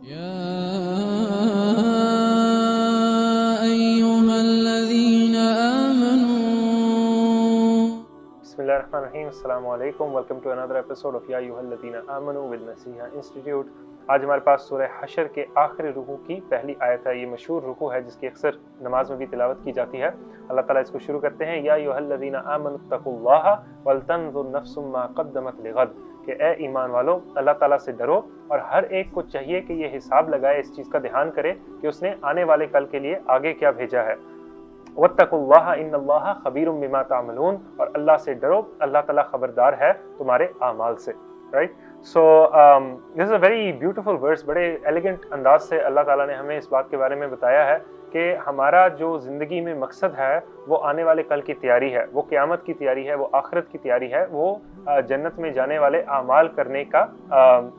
Assalamualaikum. Welcome to another episode of Ya Yuhalladina Amanu with Nasiha आज हमारे पास सूरह हशर के आखिरी रुकू की पहली आयत है। ये मशहूर रुकू है जिसकी अक्सर नमाज़ में भी तिलावत की जाती है। अल्लाह ताला इसको शुरू करते हैं। या युहल्लदीना आमन तकुल्लाह वलतंजुर नफ्सुम मा कद्दमत लिगद। कि ए ईमान वालों, अल्लाह ताला से डरो और हर एक को चाहिए कि ये हिसाब लगाए, इस चीज़ का ध्यान करे कि उसने आने वाले कल के लिए आगे क्या भेजा है। वत्तकुल्लाह इन्नल्लाह खबीरुम बिमा तामलून और अल्लाह से डरो, अल्लाह ताला खबरदार है तुम्हारे आमाल से right so this is a very beautiful words बड़े एलिगेंट अंदाज से अल्लाह ताला ने हमें इस बात के बारे में बताया है कि हमारा जो ज़िंदगी में मकसद है, वो आने वाले कल की तैयारी है, वो क़यामत की तैयारी है, वो आखिरत की तैयारी है, वो जन्नत में जाने वाले आमाल करने का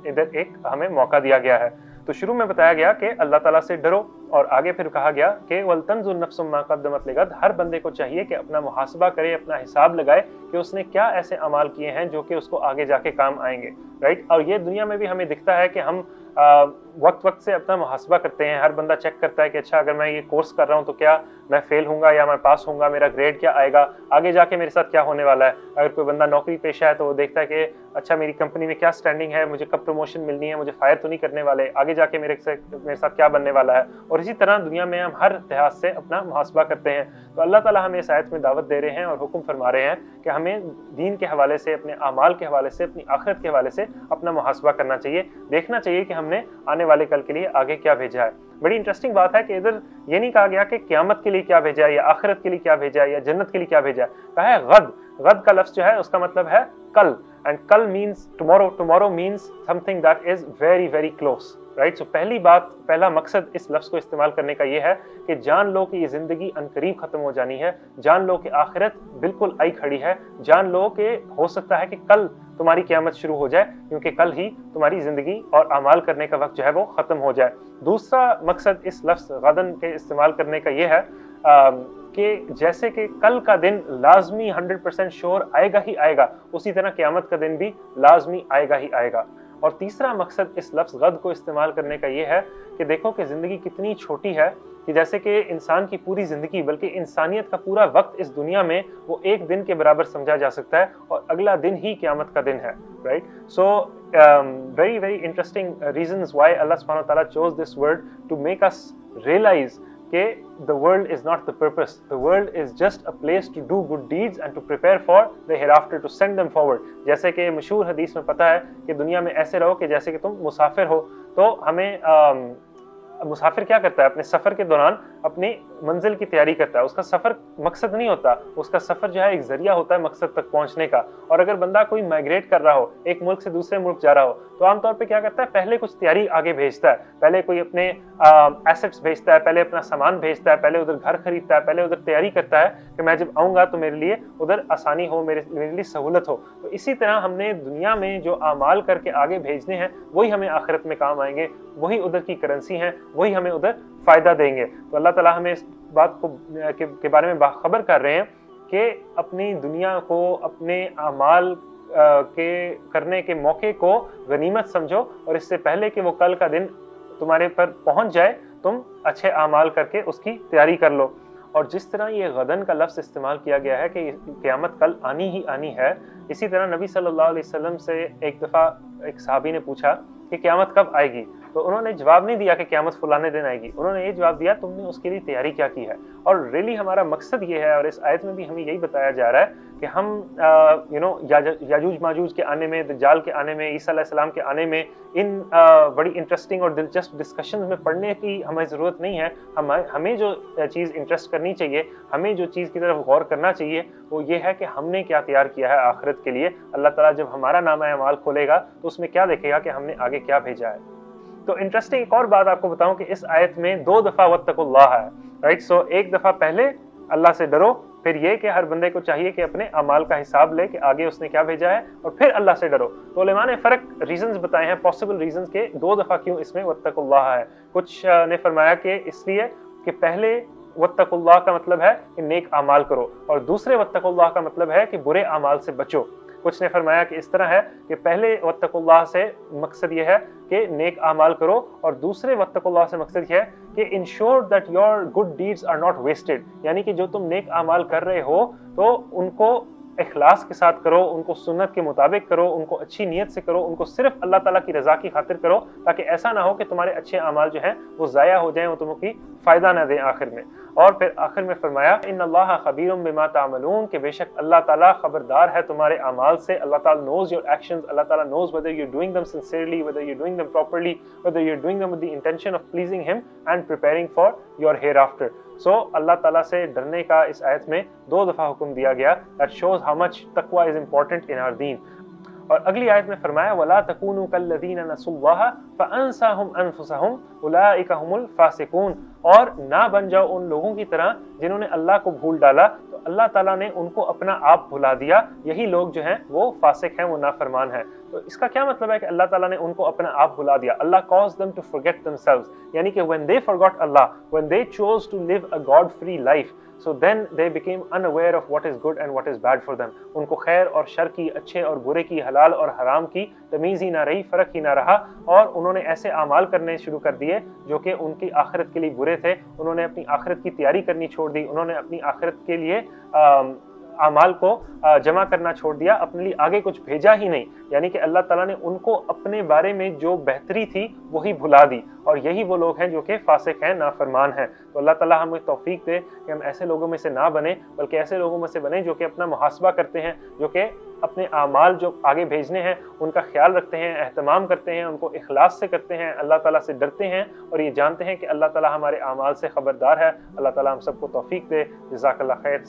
इधर एक हमें मौका दिया गया है। तो शुरू में बताया गया कि अल्लाह ताला से डरो और आगे फिर कहा गया कि वलतनजुल नफ्सुम मा कद्दमत हर बंदे को चाहिए कि अपना मुहासबा करे अपना हिसाब लगाए कि उसने क्या ऐसे अमाल किए हैं जो कि उसको आगे जाके काम आएँगे राइट और ये दुनिया में भी हमें दिखता है कि हम आ, वक्त वक्त से अपना मुहासबा करते हैं हर बंदा चेक करता है कि अच्छा अगर मैं ये कोर्स कर रहा हूँ तो क्या मैं फेल होऊँगा या मैं पास होऊँगा मेरा ग्रेड क्या आएगा? आगे जाके मेरे साथ क्या होने वाला है? अगर कोई बंदा नौकरी पेशा है तो वो देखता है कि अच्छा मेरी कंपनी में क्या स्टैंडिंग है मुझे कब प्रमोशन मिलनी है मुझे फायर तो नहीं करने वाले आगे जाके मेरे मेरे साथ क्या बनने वाला है? और इसी तरह दुनिया में हम हर लिहाज से अपना मुहासबा करते हैं। तो अल्लाह ताला हमें इस आयत में दावत दे रहे हैं और हुक्म फरमा रहे हैं कि हमें दीन के हवाले से, अपने अमाल के हवाले से, अपनी आखिरत के हवाले से अपना मुहासबा करना चाहिए। देखना चाहिए कि हमने आने वाले कल के लिए आगे क्या भेजा है। बड़ी इंटरेस्टिंग बात है कि इधर ये नहीं कहा गया कि क्यामत के लिए क्या भेजा है या आखिरत के लिए क्या भेजा है या जन्नत के लिए क्या भेजा है। कहा है गद। गद का लफ्ज जो है उसका मतलब है कल एंड कल means tomorrow tomorrow means something that is very very close right so पहली बात, पहला मकसद इस लफ्ज को इस्तेमाल करने का यह है कि जान लो कि ये ज़िंदगी अनकरीब खत्म हो जानी है। जान लो कि आखिरत बिल्कुल आई खड़ी है। जान लो कि हो सकता है कि कल तुम्हारी क्यामत शुरू हो जाए, क्योंकि कल ही तुम्हारी ज़िंदगी और अमाल करने का वक्त जो है वो खत्म हो जाए। दूसरा मकसद इस लफ्ज, गदन के इस्तेमाल करने का यह है कि जैसे कि कल का दिन लाजमी 100% श्योर आएगा ही आएगा, उसी तरह क्यामत का दिन भी लाजमी आएगा ही आएगा। और तीसरा मकसद इस लफ्ज गद को इस्तेमाल करने का ये है कि देखो कि ज़िंदगी कितनी छोटी है कि जैसे कि इंसान की पूरी ज़िंदगी, बल्कि इंसानियत का पूरा वक्त इस दुनिया में वो एक दिन के बराबर समझा जा सकता है और अगला दिन ही क्यामत का दिन है right so very very interesting reasons why Allah सुब्हानहू व तआला chose this word to make us कि the world is not the purpose the world is just a place to do good deeds and to prepare for the hereafter to send them forward जैसे कि मशहूर हदीस में पता है कि दुनिया में ऐसे रहो कि जैसे कि तुम मुसाफिर हो। तो हमें um, मुसाफिर क्या करता है? अपने सफ़र के दौरान अपनी मंजिल की तैयारी करता है। उसका सफ़र मकसद नहीं होता। उसका सफ़र जो है एक ज़रिया होता है मकसद तक पहुँचने का। और अगर बंदा कोई माइग्रेट कर रहा हो, एक मुल्क से दूसरे मुल्क जा रहा हो तो आमतौर पर क्या करता है? पहले कुछ तैयारी आगे भेजता है। पहले कोई अपने एसेट्स भेजता है, पहले अपना सामान भेजता है, पहले उधर घर खरीदता है, पहले उधर तैयारी करता है कि मैं जब आऊँगा तो मेरे लिए उधर आसानी हो, मेरे मेरे लिए सहूलत हो। तो इसी तरह हमने दुनिया में जो अमाल करके आगे भेजने हैं, वही हमें आखिरत में काम आएँगे। वही उधर की करेंसी हैं वही हमें उधर फ़ायदा देंगे। तो अल्लाह ताला हमें इस बात को के, के बारे में बाखबर कर रहे हैं कि अपनी दुनिया को अपने अमाल के करने के मौके को गनीमत समझो और इससे पहले कि वो कल का दिन तुम्हारे पर पहुँच जाए तुम अच्छे अमाल करके उसकी तैयारी कर लो। और जिस तरह ये गदन का लफ्ज़ इस्तेमाल किया गया है कि क़यामत कल आनी ही आनी है इसी तरह नबी सल्लल्लाहु अलैहि वसल्लम से एक दफ़ा एक साहबी ने पूछा कि क़्यामत कब आएगी? तो उन्होंने जवाब नहीं दिया कि क्यामत फलाने दिन आएगी। उन्होंने ये जवाब दिया तुमने उसके लिए तैयारी क्या की है? और रियली हमारा मकसद ये है और इस आयत में भी हमें यही बताया जा रहा है कि हम यू नो याजूज माजूज के आने में दज्जाल के आने में ईसा के आने में इन आ, बड़ी इंटरेस्टिंग और दिलचस्प डिस्कशन में पढ़ने की हमें ज़रूरत नहीं है। हम हमें जो चीज़ इंटरेस्ट करनी चाहिए हमें जो चीज़ की तरफ़ गौर करना चाहिए वो ये है कि हमने क्या तैयार किया है आखिरत के लिए। अल्लाह ताला जब हमारा नाम अमाल खोलेगा तो उसमें क्या देखेगा कि हमने आगे क्या भेजा है। तो इंटरेस्टिंग एक और बात आपको बताऊँ कि इस आयत में दो दफ़ा वत्तकुल्लाह है राइट सो एक दफ़ा पहले अल्लाह से डरो, फिर ये कि हर बंदे को चाहिए कि अपने अमाल का हिसाब ले कि आगे उसने क्या भेजा है, और फिर अल्लाह से डरो। तो उलमा ने फ़र्क रीजंस बताए हैं पॉसिबल रीजंस के दो दफ़ा क्यों इसमें वत्तकुल्लाह है। कुछ ने फरमाया कि इसलिए कि पहले वत्तकुल्लाह का मतलब है कि नेक अमाल करो, और दूसरे वत्तकुल्लाह का मतलब है कि बुरे अमाल से बचो। कुछ ने फरमाया कि इस तरह है कि पहले वत्तकुल्लाह से मकसद यह है कि नेक अमाल करो और दूसरे वत्तकुल्लाह से मकसद यह है कि ensure that your good deeds are not wasted यानी कि जो तुम नेक अमाल कर रहे हो तो उनको इखलास के साथ करो, उनको सुन्नत के मुताबिक करो, उनको अच्छी नीयत से करो, उनको सिर्फ़ अल्लाह ताला की रजा की खातिर करो, ताकि ऐसा ना हो कि तुम्हारे अच्छे अमाल जो हैं, वो ज़ाया हो जाएँ वो तुम्हें फ़ायदा ना दें आखिर में। और फिर आखिर में फरमाया इन अल्लाह खबीर बिमा तामलून के बेशक अल्लाह ताला खबरदार है तुम्हारे अमाल से, अल्लाह ताला नोज़ योर एक्शंस अल्लाह ताला knows whether you doing them sincerely whether you doing them properly whether you doing them with the intention of pleasing him and preparing for your hereafter so अल्लाह ताला से डरने का इस आयत में दो दफ़ा हुक्म दिया गया that shows how much taqwa is important in our deen. और अगली आयत में फरमाया, वला तकूनु कल्लदीन नसुल्लाह फअनसाहुम अनफुसहुम उलाइका हुमुल फासिकून और ना बन जाओ उन लोगों की तरह जिन्होंने अल्लाह को भूल डाला अल्लाह ताला ने उनको अपना आप भुला दिया। यही लोग जो हैं, वो फासिक हैं, वो नाफरमान हैं। तो इसका क्या मतलब है कि अल्लाह ताला ने उनको अपना आप भुला दिया? अल्लाह cause them to forget themselves यानी कि when they forgot Allah when they chose to live a god free life so then they became unaware of what is good and what is bad for them उनको खैर और sir की, अच्छे और बुरे की, हलाल और हराम की तमीज़ ही ना रही, फ़र्क ही ना रहा। और उन्होंने ऐसे अमाल करने शुरू कर दिए, जो कि उनकी आखिरत के लिए बुरे थे। उन्होंने अपनी आखिरत की तैयारी करनी छोड़ दी। उन्होंने अपनी आखिरत के लिए um, अमाल को जमा करना छोड़ दिया, अपने लिए आगे कुछ भेजा ही नहीं। यानी कि अल्लाह ताला ने उनको अपने बारे में जो बेहतरी थी, वही भुला दी। और यही वो लोग हैं जो कि फासिक हैं, नाफरमान हैं। तो अल्लाह ताला हमें तौफीक दे कि हम ऐसे लोगों में से ना बने, बल्कि ऐसे लोगों में से बने जो कि अपना मुहासबा करते हैं, जो कि अपने आमाल जो आगे भेजने हैं, उनका ख्याल रखते हैं अहतमाम करते हैं, उनको इखलास से करते हैं, अल्लाह ताला से डरते हैं और ये जानते हैं कि अल्लाह ताला हमारे आमाल से ख़बरदार है। अल्लाह ताला हम सबको तौफीक दे। जजाकल्ला खैर।